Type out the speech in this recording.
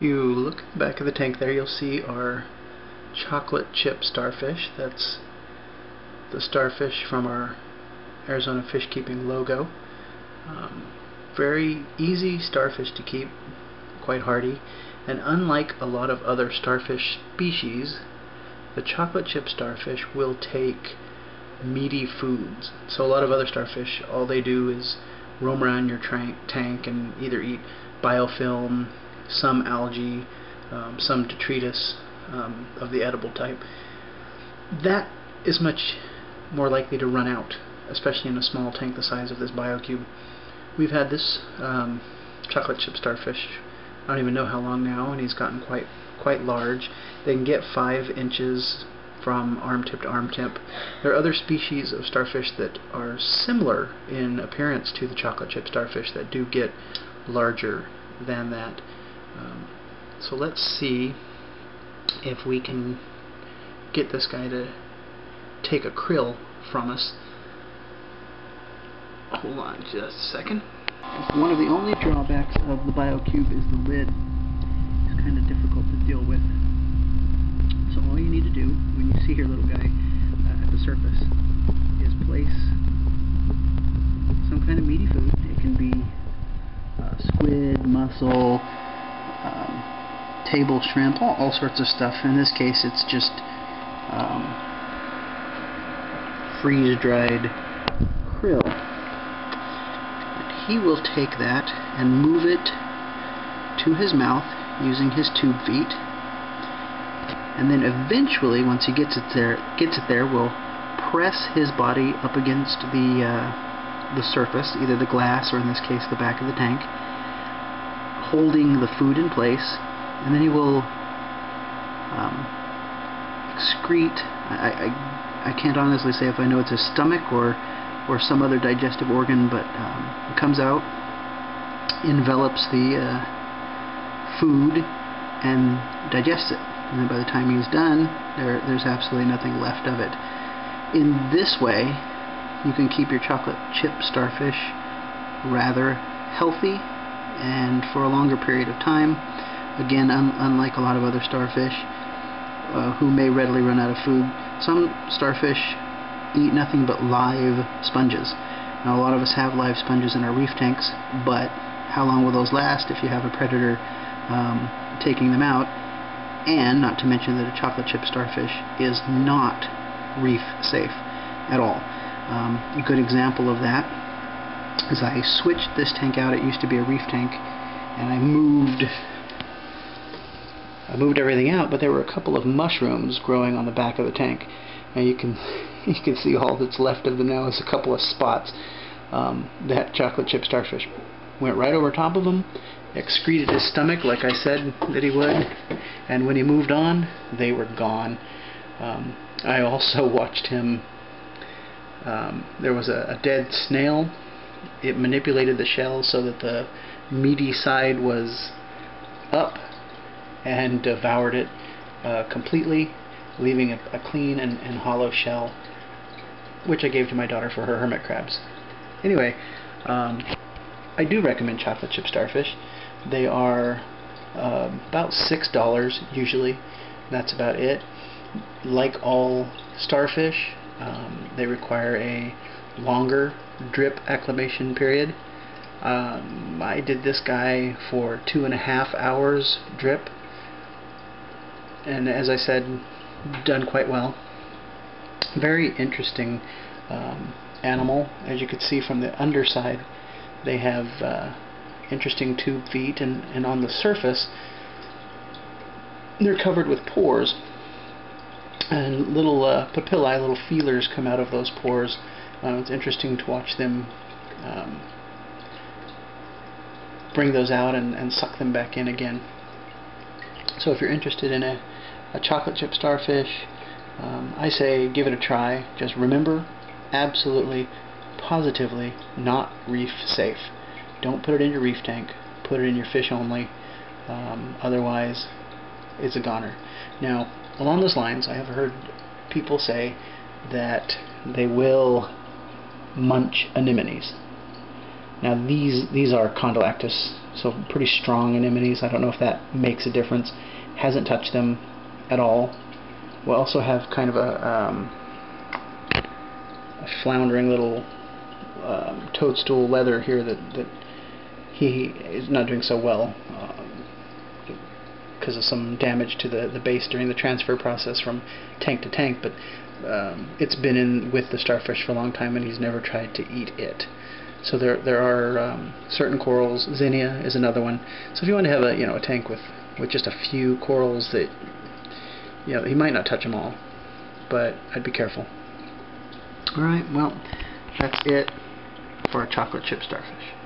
you look at the back of the tank there, you'll see our chocolate chip starfish. That's the starfish from our Arizona Fish Keeping logo. Um, very easy starfish to keep, quite hardy, and unlike a lot of other starfish species, the chocolate chip starfish will take meaty foods. So a lot of other starfish, all they do is roam around your tank and either eat biofilm, some algae, um, some detritus um, of the edible type. That is much more likely to run out, especially in a small tank the size of this BioCube. We've had this um, chocolate chip starfish, I don't even know how long now, and he's gotten quite quite large. They can get 5 inches from arm tip to arm tip. There are other species of starfish that are similar in appearance to the chocolate chip starfish that do get larger than that. Um, so let's see if we can get this guy to take a krill from us. Hold on just a second. One of the only drawbacks of the BioCube is the lid. It's kind of difficult to deal with. So all you need to do, when you see your little guy uh, at the surface, is place some kind of meaty food. It can be uh, squid, mussel, table shrimp, all, all, sorts of stuff. In this case, it's just um, freeze-dried krill. And he will take that and move it to his mouth using his tube feet. And then eventually, once he gets it there, gets it there, will press his body up against the uh, the surface, either the glass or in this case the back of the tank, holding the food in place, and then he will um, excrete. I, I, I can't honestly say if I know it's his stomach or or some other digestive organ, but um, it comes out, envelops the uh, food, and digests it. And then by the time he's done, there there's absolutely nothing left of it. In this way, you can keep your chocolate chip starfish rather healthy and for a longer period of time. Again, un unlike a lot of other starfish uh, who may readily run out of food, some starfish eat nothing but live sponges. Now, a lot of us have live sponges in our reef tanks, but how long will those last if you have a predator um, taking them out? And not to mention that a chocolate chip starfish is not reef safe at all. Um, a good example of that is I switched this tank out. It used to be a reef tank, and I moved I moved everything out, but there were a couple of mushrooms growing on the back of the tank. And you can you can see all that's left of them now is a couple of spots. Um, that chocolate chip starfish went right over top of them, excreted his stomach like I said that he would, and when he moved on, they were gone. Um, I also watched him. Um, there was a, a dead snail it manipulated the shell so that the meaty side was up and devoured it uh, completely, leaving a, a clean and, and, hollow shell, which I gave to my daughter for her hermit crabs. Anyway, um, I do recommend chocolate chip starfish. They are uh, about $6 usually. That's about it. Like all starfish, um, they require a longer drip acclimation period. Um, I did this guy for two and a half hours drip and as I said done quite well. Very interesting um, animal. As you can see from the underside they have uh, interesting tube feet and, and on the surface they're covered with pores and little uh, papillae, little feelers come out of those pores. Uh, it's interesting to watch them um, bring those out and, and suck them back in again. So if you're interested in a, a chocolate chip starfish, um, I say give it a try. Just remember, absolutely, positively, not reef safe. Don't put it in your reef tank. Put it in your fish only. Um, otherwise, it's a goner. Now, along those lines, I have heard people say that they will munch anemones. Now these these are Condylactis so pretty strong anemones. I don't know if that makes a difference. Hasn't touched them at all. We also have kind of a, um, a floundering little um, toadstool leather here that, that he is not doing so well because of some damage to the, the base during the transfer process from tank to tank, but um, it's been in with the starfish for a long time and he's never tried to eat it. So there there are um, certain corals. Xenia is another one. So if you want to have a you know a tank with with just a few corals that you know he might not touch them all, but I'd be careful. All right, well that's it for a chocolate chip starfish.